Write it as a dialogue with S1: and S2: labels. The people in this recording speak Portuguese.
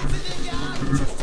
S1: Se ligar,